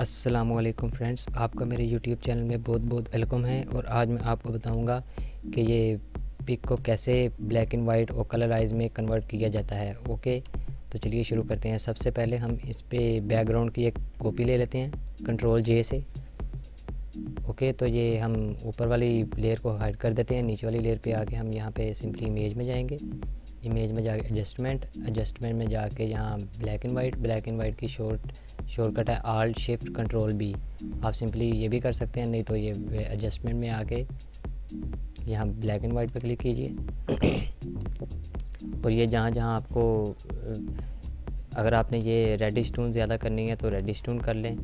असलकुम फ्रेंड्स आपका मेरे यूट्यूब चैनल में बहुत बहुत वेलकम है और आज मैं आपको बताऊँगा कि ये पिक को कैसे ब्लैक एंड वाइट और कलराइज में कन्वर्ट किया जाता है। ओके तो चलिए शुरू करते हैं। सबसे पहले हम इस पे बैकग्राउंड की एक कॉपी ले लेते हैं कंट्रोल जे से। ओके तो ये हम ऊपर वाली लेयर को हाइड कर देते हैं। नीचे वाली लेयर पे आके हम यहाँ पे सिंपली इमेज में जाएँगे। इमेज में जाके एडजस्टमेंट एडजस्टमेंट में जाके यहाँ black and white black and white की शॉर्ट शॉर्टकट है आल्ट शिफ्ट कंट्रोल बी आप सिंपली ये भी कर सकते हैं, नहीं तो ये एडजस्टमेंट में आके यहाँ ब्लैक एंड वाइट पर क्लिक कीजिए। और ये जहाँ जहाँ आपको अगर आपने ये रेड स्टोन ज़्यादा करनी है तो रेड स्टोन कर लें।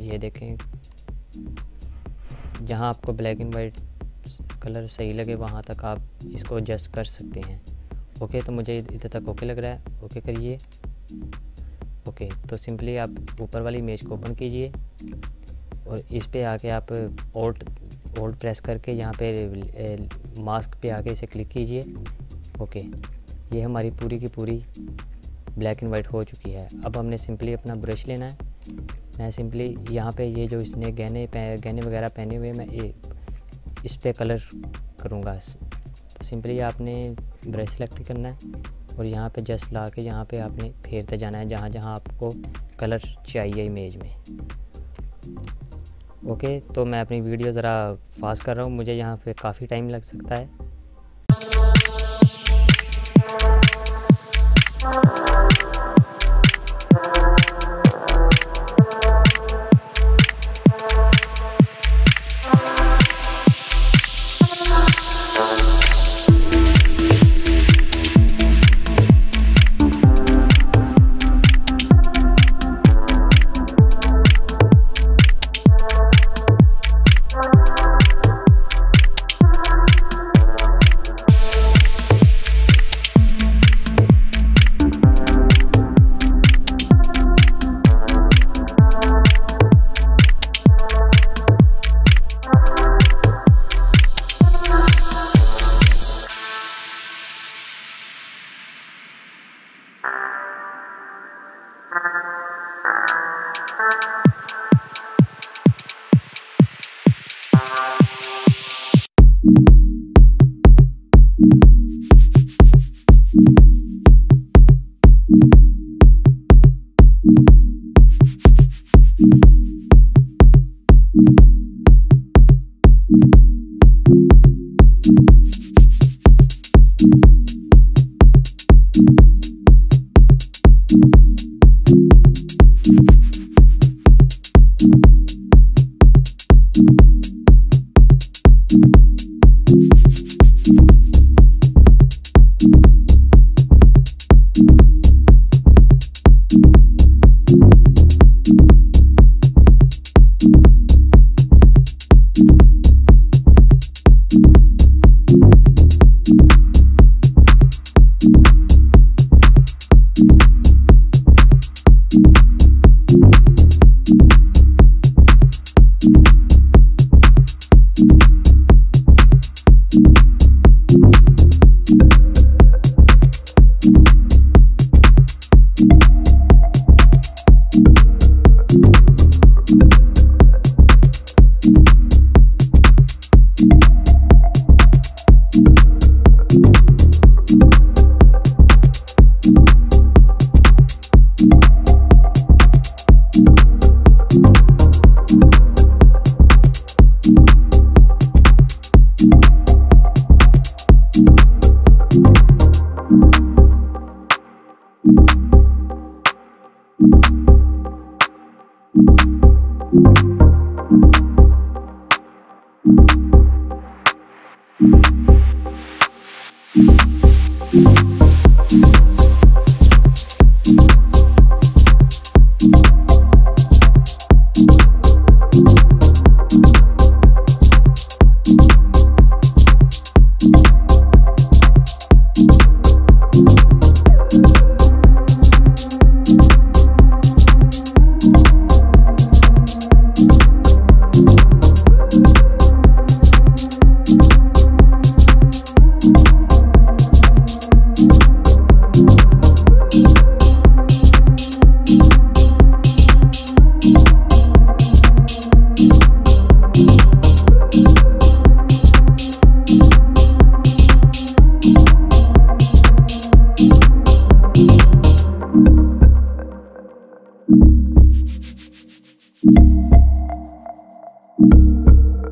ये देखें, जहाँ आपको ब्लैक एंड वाइट कलर सही लगे, वहाँ तक आप इसको एडजस्ट कर सकते हैं। ओके तो मुझे इधर तक ओके लग रहा है। ओके करिए। ओके तो सिंपली आप ऊपर वाली इमेज को ओपन कीजिए और इस पे आके आप ओल्ट ओल्ट प्रेस करके यहाँ पे मास्क पे आके इसे क्लिक कीजिए। ओके ये हमारी पूरी की पूरी ब्लैक एंड वाइट हो चुकी है। अब हमने सिंपली अपना ब्रश लेना है। मैं सिंपली यहाँ पे ये जो इसने गहने गहने वगैरह पहने हुए मैं ए, इस पर कलर करूँगा। तो सिंपली आपने ब्रश सेलेक्ट करना है। और यहाँ पे जस्ट ला के यहाँ पर आपने फेरते जाना है जहाँ जहाँ आपको कलर चाहिए इमेज में। ओके तो मैं अपनी वीडियो ज़रा फास्ट कर रहा हूँ, मुझे यहाँ पे काफ़ी टाइम लग सकता है। Thank you.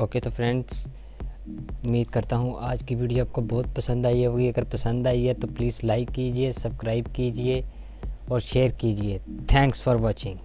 ओके तो फ्रेंड्स, उम्मीद करता हूँ आज की वीडियो आपको बहुत पसंद आई होगी। अगर पसंद आई है तो प्लीज़ लाइक कीजिए सब्सक्राइब कीजिए और शेयर कीजिए। Thanks for watching